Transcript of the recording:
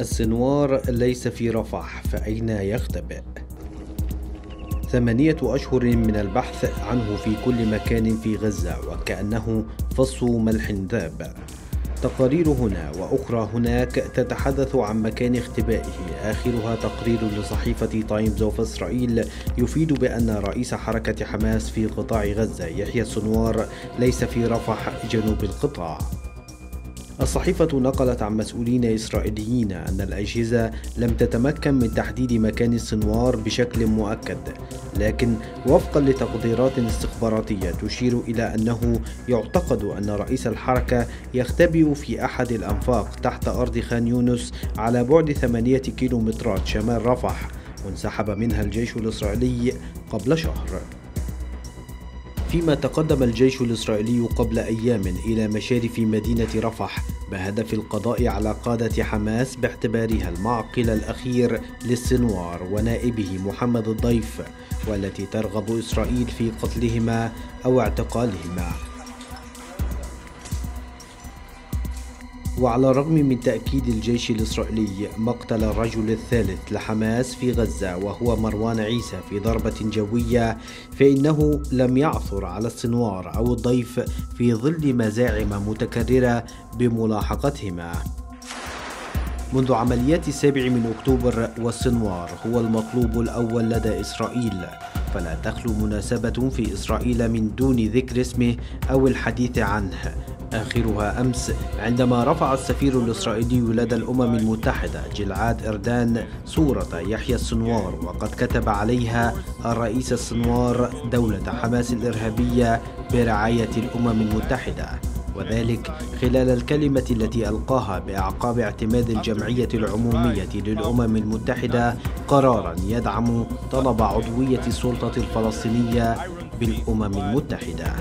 السنوار ليس في رفح فأين يختبئ؟ ثمانية أشهر من البحث عنه في كل مكان في غزة وكأنه فص ملح ذاب. تقارير هنا وأخرى هناك تتحدث عن مكان اختبائه. آخرها تقرير لصحيفة تايمز أوف إسرائيل يفيد بأن رئيس حركة حماس في قطاع غزة يحيى السنوار ليس في رفح جنوب القطاع. الصحيفة نقلت عن مسؤولين إسرائيليين أن الأجهزة لم تتمكن من تحديد مكان السنوار بشكل مؤكد، لكن وفقا لتقديرات استخباراتية تشير إلى أنه يعتقد أن رئيس الحركة يختبئ في أحد الأنفاق تحت أرض خان يونس على بعد ثمانية كيلومترات شمال رفح، وانسحب منها الجيش الإسرائيلي قبل شهر. فيما تقدم الجيش الإسرائيلي قبل أيام إلى مشارف مدينة رفح بهدف القضاء على قادة حماس باعتبارها المعقل الأخير للسنوار ونائبه محمد الضيف والتي ترغب إسرائيل في قتلهما أو اعتقالهما. وعلى الرغم من تأكيد الجيش الإسرائيلي مقتل الرجل الثالث لحماس في غزة وهو مروان عيسى في ضربة جوية فإنه لم يعثر على السنوار أو الضيف في ظل مزاعم متكررة بملاحقتهما. منذ عمليات السابع من أكتوبر والسنوار هو المطلوب الأول لدى إسرائيل فلا تخلو مناسبة في إسرائيل من دون ذكر اسمه أو الحديث عنه. آخرها أمس عندما رفع السفير الإسرائيلي لدى الأمم المتحدة جلعاد إردان صورة يحيى السنوار وقد كتب عليها الرئيس السنوار دولة حماس الإرهابية برعاية الأمم المتحدة وذلك خلال الكلمة التي ألقاها بأعقاب اعتماد الجمعية العمومية للأمم المتحدة قرارا يدعم طلب عضوية السلطة الفلسطينية بالأمم المتحدة.